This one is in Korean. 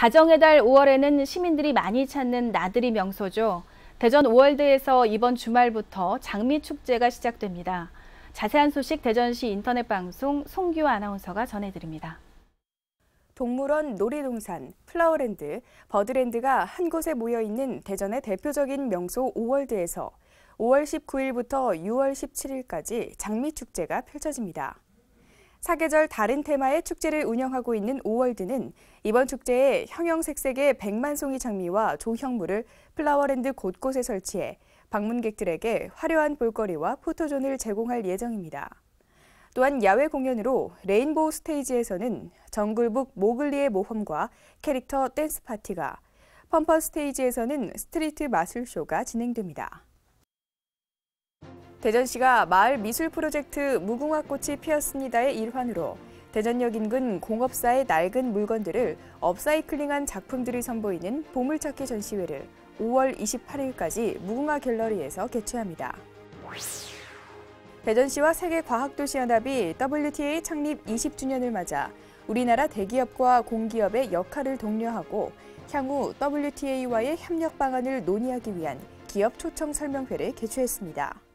가정의 달 5월에는 시민들이 많이 찾는 나들이 명소죠. 대전 오월드에서 이번 주말부터 장미 축제가 시작됩니다. 자세한 소식 대전시 인터넷 방송 송규 아나운서가 전해드립니다. 동물원, 놀이동산, 플라워랜드, 버드랜드가 한 곳에 모여 있는 대전의 대표적인 명소 오월드에서 5월 19일부터 6월 17일까지 장미 축제가 펼쳐집니다. 사계절 다른 테마의 축제를 운영하고 있는 오월드는 이번 축제에 형형색색의 백만 송이 장미와 조형물을 플라워랜드 곳곳에 설치해 방문객들에게 화려한 볼거리와 포토존을 제공할 예정입니다. 또한 야외 공연으로 레인보우 스테이지에서는 정글북 모글리의 모험과 캐릭터 댄스 파티가, 범퍼 스테이지에서는 스트리트 마술쇼가 진행됩니다. 대전시가 마을 미술 프로젝트 무궁화 꽃이 피었습니다의 일환으로 대전역 인근 공업사의 낡은 물건들을 업사이클링한 작품들이 선보이는 보물찾기 전시회를 5월 28일까지 무궁화 갤러리에서 개최합니다. 대전시와 세계과학도시연합이 WTA 창립 20주년을 맞아 우리나라 대기업과 공기업의 역할을 독려하고 향후 WTA와의 협력 방안을 논의하기 위한 기업 초청 설명회를 개최했습니다.